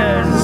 Amen.